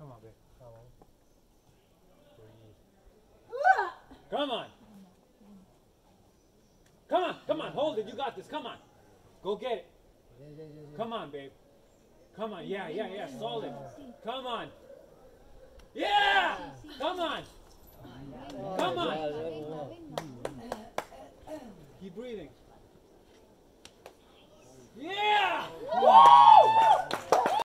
Come on, babe. Come on. Come on. Come on, come on, hold it. You got this. Come on. Go get it. Come on, babe. Come on. Yeah, yeah, yeah. Solid. Come on. Yeah! Come on. Come on. Keep breathing.